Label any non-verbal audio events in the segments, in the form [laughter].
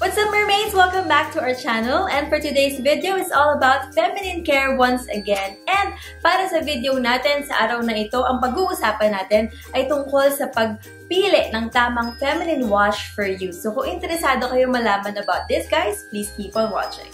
What's up mermaids? Welcome back to our channel and for today's video is all about feminine care once again. And para sa video natin sa araw na ito, ang pag-uusapan natin ay tungkol sa pagpili ng tamang feminine wash for you. So kung interesado kayo malaman about this guys, please keep on watching.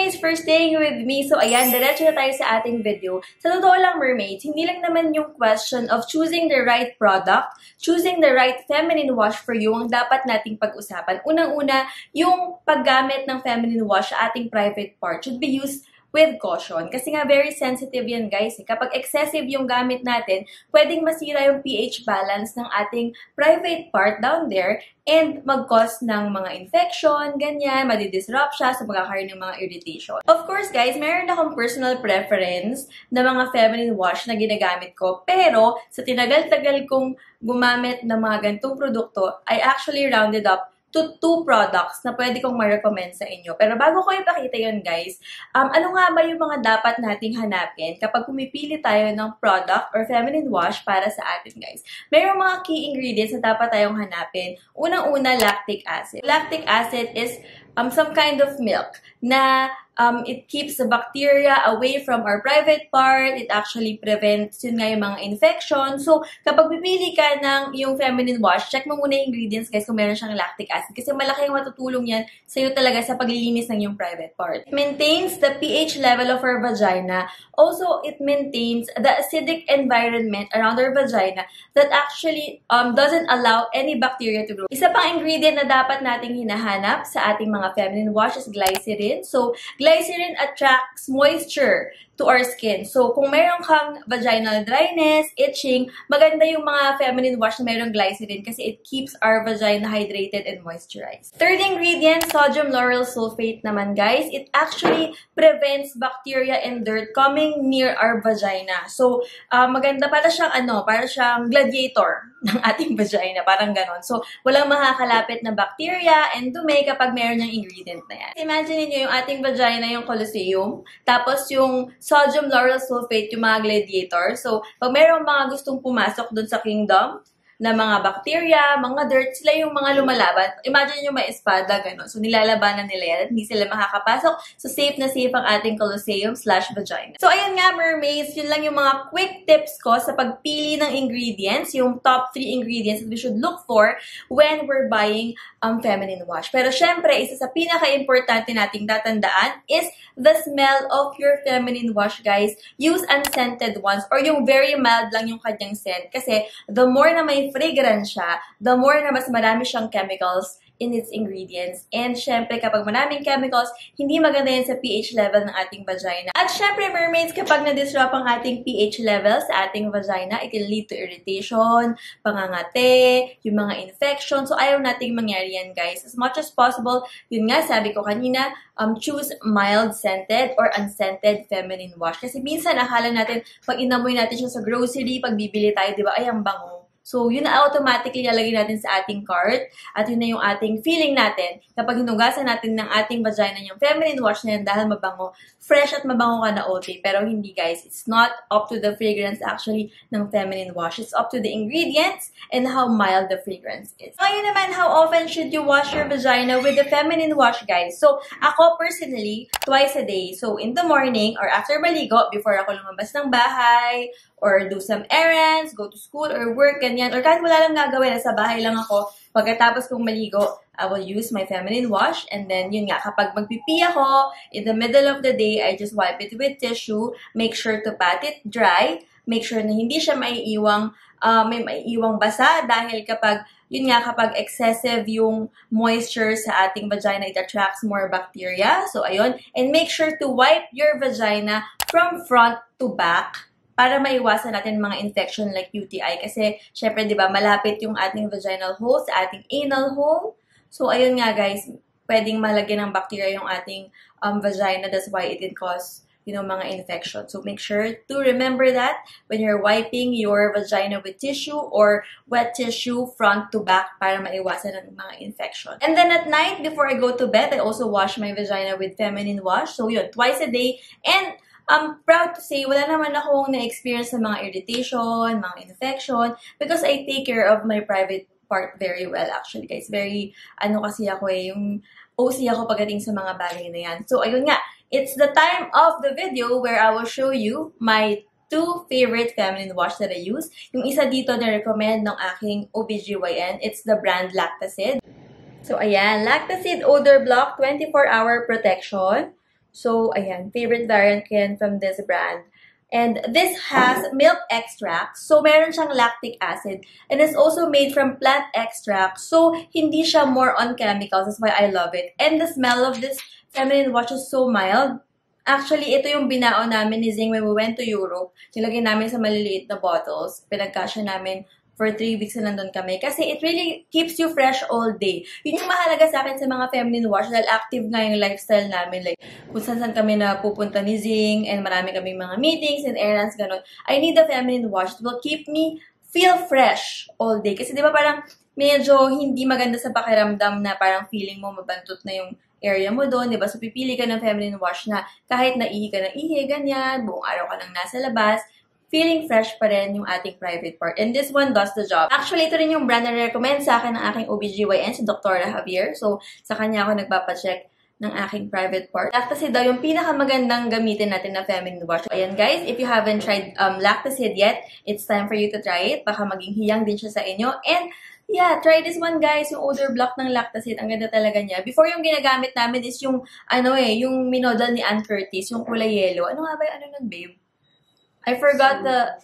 My mermaids, for staying with me. So, ayan, diretso na tayo sa ating video. Sa totoo lang, mermaids, hindi lang naman yung question of choosing the right product, choosing the right feminine wash for you ang dapat nating pag-usapan. Unang-una, yung paggamit ng feminine wash sa ating private part should be used with caution. Kasi nga, very sensitive yan, guys. Eh. Kapag excessive yung gamit natin, pwedeng masira yung pH balance ng ating private part down there and mag-cause ng mga infection, ganyan, madidisrupt siya sa pagkakaroon ng mga irritation. Of course, guys, meron akong personal preference na mga feminine wash na ginagamit ko. Pero, sa tinagal-tagal kong gumamit ng mga gantong produkto, I actually rounded up to two products na pwede kong ma-recommend sa inyo. Pero bago ko ipakita yun, guys, um, ano nga ba yung mga dapat nating hanapin kapag pumipili tayo ng product or feminine wash para sa atin, guys? Mayroong mga key ingredients na dapat tayong hanapin. Unang-una, lactic acid. Lactic acid is um, some kind of milk na um, it keeps the bacteria away from our private part. It actually prevents yun nga yung mga infection. So, kapag pipili ka ng yung feminine wash, check mo muna yung ingredients guys kung meron siyang lactic acid. Kasi malaki yung matutulong yan sa'yo talaga sa paglilinis ng yung private part. It maintains the pH level of our vagina. Also, it maintains the acidic environment around our vagina that actually um, doesn't allow any bacteria to grow. Isa pang ingredient na dapat nating hinahanap sa ating mga feminine wash is glycerin. So, glycerin attracts moisture to our skin. So, kung meron kang vaginal dryness, itching, maganda yung mga feminine wash na meron glycerin kasi it keeps our vagina hydrated and moisturized. Third ingredient, sodium lauryl sulfate naman, guys. It actually prevents bacteria and dirt coming near our vagina. So, uh, maganda para siyang ano, para siyang gladiator [laughs] ng ating vagina, parang ganon. So, walang makakalapit na bacteria and dumi kapag meron yung ingredient na yan. Imagine niyo yung ating vagina yung Colosseum, tapos yung sodium lauryl sulfate, yung mga gladiator. So, pag mayroong mga gustong pumasok dun sa kingdom, na mga bacteria, mga dirt, sila yung mga lumalaban. Imagine nyo may espada, gano'n. So, nilalabanan nila yan at hindi sila makakapasok. So, safe na safe ang ating Colosseum slash vagina. So, ayun nga, mermaids, yun lang yung mga quick tips ko sa pagpili ng ingredients, yung top 3 ingredients that we should look for when we're buying um, feminine wash. Pero, syempre, isa sa pinaka-importante nating tatandaan is the smell of your feminine wash, guys. Use unscented ones or yung very mild lang yung kanyang scent. Kasi, the more na may fragrant siya, the more na mas marami siyang chemicals in its ingredients. And syempre, kapag maraming chemicals, hindi maganda yan sa pH level ng ating vagina. At syempre, mermaids, kapag na-disrupt ang ating pH level sa ating vagina, it can lead to irritation, pangangate, yung mga infection. So, ayaw nating mangyari yan, guys. As much as possible, yun nga, sabi ko kanina, um, choose mild-scented or unscented feminine wash. Kasi minsan, akala natin, pag inamoy natin siya sa grocery, pag bibili tayo, di ba, ay, ang bango So, yun na automatically lalagay natin sa ating cart at yun na yung ating feeling natin kapag hinugasan natin ng ating vagina yung feminine wash na yan dahil mabango, fresh at mabango ka na OT. Pero hindi guys, it's not up to the fragrance actually ng feminine wash. It's up to the ingredients and how mild the fragrance is. Ngayon naman, how often should you wash your vagina with the feminine wash guys? So, ako personally, twice a day. So, in the morning or after maligo, before ako lumabas ng bahay, or do some errands, go to school or work, ganyan. Or kahit wala lang gagawin, nasa bahay lang ako, pagkatapos kong maligo, I will use my feminine wash. And then, yun nga, kapag magpipi ako, in the middle of the day, I just wipe it with tissue. Make sure to pat it dry. Make sure na hindi siya maiiwang, uh, may maiiwang basa dahil kapag yun nga, kapag excessive yung moisture sa ating vagina, it attracts more bacteria. So, ayun. And make sure to wipe your vagina from front to back para maiwasan natin mga infection like UTI. Kasi, syempre, di ba, malapit yung ating vaginal hole sa ating anal hole. So, ayun nga guys, pwedeng malagyan ng bacteria yung ating um, vagina. That's why it can cause you know, mga infection. So make sure to remember that when you're wiping your vagina with tissue or wet tissue front to back para maiwasan ng mga infection. And then at night, before I go to bed, I also wash my vagina with feminine wash. So yun, twice a day. And I'm proud to say, wala naman akong na-experience ng mga irritation, mga infection, because I take care of my private part very well actually guys. Very, ano kasi ako eh, yung OC ako pagdating sa mga bagay na yan. So, ayun nga, it's the time of the video where I will show you my two favorite feminine wash that I use. Yung isa dito na recommend ng aking OBGYN, it's the brand Lactacid. So, ayan, Lactacid Odor Block 24-Hour Protection. So, ayan, favorite variant ko yan from this brand. And this has milk extract. So, meron siyang lactic acid. And it's also made from plant extract. So, hindi siya more on chemicals. That's why I love it. And the smell of this feminine wash is so mild. Actually, ito yung binao namin ni Zing when we went to Europe. Nilagay namin sa maliliit na bottles. Pinagkasya namin for three weeks na nandun kami. Kasi it really keeps you fresh all day. Yun yung mahalaga sa akin sa mga feminine wash dahil active nga yung lifestyle namin. Like, kung saan kami na pupunta ni Zing and marami kaming mga meetings and errands, ganun. I need a feminine wash that will keep me feel fresh all day. Kasi di ba parang medyo hindi maganda sa pakiramdam na parang feeling mo mabantot na yung area mo doon, di ba? So, pipili ka ng feminine wash na kahit naihi ka ng ihi, ganyan, buong araw ka nang nasa labas, feeling fresh pa rin yung ating private part. And this one does the job. Actually, ito rin yung brand na recommend sa akin ng aking OBGYN, si Dr. Javier. So, sa kanya ako nagpapacheck ng aking private part. Lactacid daw yung pinakamagandang gamitin natin na feminine wash. Ayan guys, if you haven't tried um, Lactacid yet, it's time for you to try it. Baka maging hiyang din siya sa inyo. And Yeah, try this one guys, yung odor block ng Lactacid. Ang ganda talaga niya. Before yung ginagamit namin is yung, ano eh, yung minodal ni Ann Curtis, yung kulay yellow. Ano nga ba yung ano nun, babe? I forgot the,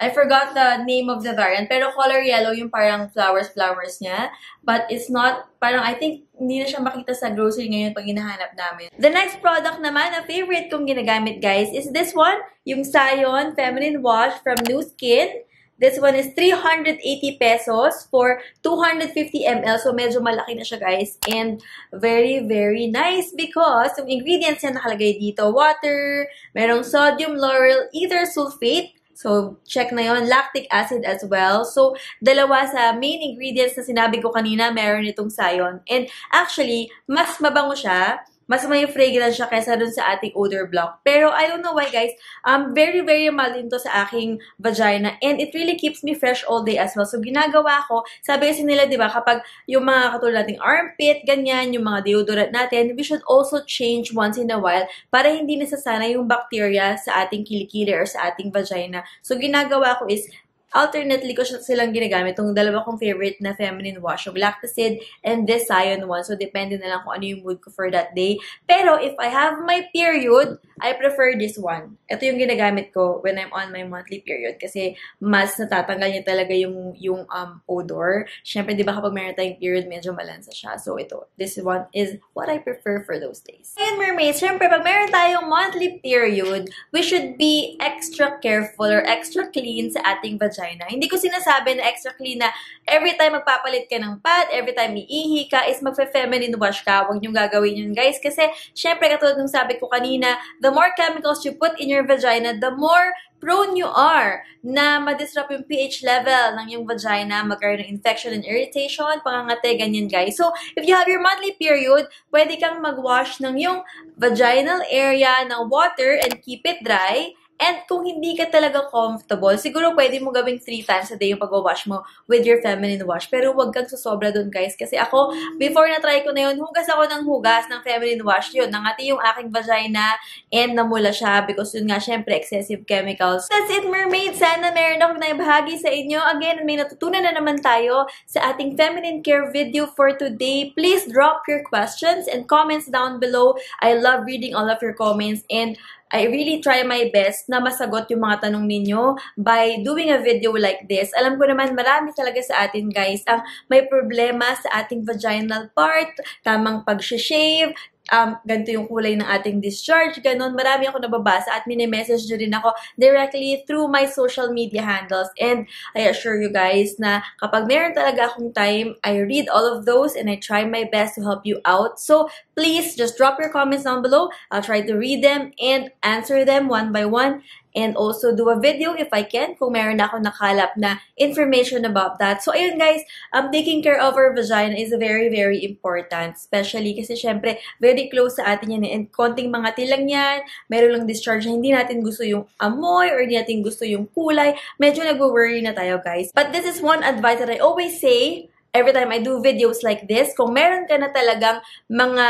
I forgot the name of the variant. Pero color yellow yung parang flowers-flowers niya. But it's not, parang I think hindi na siya makita sa grocery ngayon pag hinahanap namin. The next product naman, na favorite kong ginagamit guys, is this one. Yung Sion Feminine Wash from New Skin. This one is 380 pesos for 250 ml. So, medyo malaki na siya, guys. And very, very nice because yung ingredients niya nakalagay dito. Water, merong sodium lauryl ether sulfate, So, check na yon Lactic acid as well. So, dalawa sa main ingredients na sinabi ko kanina, meron itong sayon. And actually, mas mabango siya mas may fragrance siya kaysa dun sa ating odor block. Pero I don't know why guys, um, very very malin to sa aking vagina and it really keeps me fresh all day as well. So ginagawa ko, sabi kasi nila 'di ba kapag yung mga katulad nating armpit, ganyan, yung mga deodorant natin, we should also change once in a while para hindi nasasana yung bacteria sa ating kilikili or sa ating vagina. So ginagawa ko is alternately ko silang ginagamit. Itong dalawa kong favorite na feminine wash, yung Lactacid and this Cyan one. So, depende na lang kung ano yung mood ko for that day. Pero, if I have my period, I prefer this one. Ito yung ginagamit ko when I'm on my monthly period kasi mas natatanggal niya talaga yung, yung um, odor. Siyempre, di ba kapag meron tayong period, medyo malansa siya. So, ito. This one is what I prefer for those days. And mermaids, siyempre, pag meron tayong monthly period, we should be extra careful or extra clean sa ating vagina vagina. Hindi ko sinasabi na extra clean na every time magpapalit ka ng pad, every time iihi ka, is magfe-feminine wash ka. Huwag niyong gagawin yun, guys. Kasi, syempre, katulad ng sabi ko kanina, the more chemicals you put in your vagina, the more prone you are na ma-disrupt yung pH level ng yung vagina, magkaroon ng infection and irritation, pangangate, ganyan guys. So, if you have your monthly period, pwede kang mag-wash ng yung vaginal area ng water and keep it dry. And kung hindi ka talaga comfortable, siguro pwede mo gawing three times a day yung pag-wash mo with your feminine wash. Pero huwag kang susobra dun, guys. Kasi ako, before na-try ko na yun, hugas ako ng hugas ng feminine wash yun. Nangati yung aking vagina and namula siya because yun nga, syempre, excessive chemicals. That's it, mermaid. Sana meron akong naibahagi sa inyo. Again, may natutunan na naman tayo sa ating feminine care video for today. Please drop your questions and comments down below. I love reading all of your comments and I really try my best na masagot yung mga tanong ninyo by doing a video like this. Alam ko naman marami talaga sa atin guys ang may problema sa ating vaginal part, tamang pag-shave, um, ganito yung kulay ng ating discharge, ganun. Marami ako nababasa at mini-message nyo rin ako directly through my social media handles. And I assure you guys na kapag meron talaga akong time, I read all of those and I try my best to help you out. So, please just drop your comments down below. I'll try to read them and answer them one by one. And also do a video if I can kung meron ako nakalap na information about that. So, ayun guys, um, taking care of our vagina is very, very important. Especially kasi syempre, very close sa atin yan. And konting mga tilang yan, meron lang discharge na hindi natin gusto yung amoy or hindi natin gusto yung kulay. Medyo nag-worry na tayo guys. But this is one advice that I always say every time I do videos like this, kung meron ka na talagang mga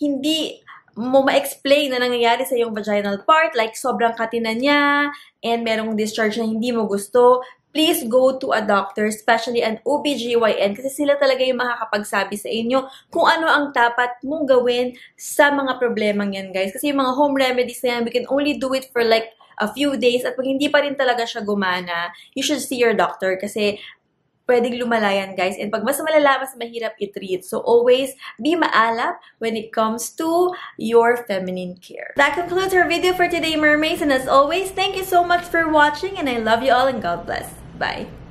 hindi mo ma-explain na nangyayari sa iyong vaginal part, like sobrang katina niya, and merong discharge na hindi mo gusto, please go to a doctor, especially an OBGYN, kasi sila talaga yung makakapagsabi sa inyo kung ano ang dapat mong gawin sa mga problemang yan, guys. Kasi yung mga home remedies na yan, we can only do it for like a few days at pag hindi pa rin talaga siya gumana, you should see your doctor kasi pwedeng lumalayan, guys. And pag mas malala, mas mahirap i-treat. So, always be maalap when it comes to your feminine care. That concludes our video for today, mermaids. And as always, thank you so much for watching. And I love you all and God bless. Bye.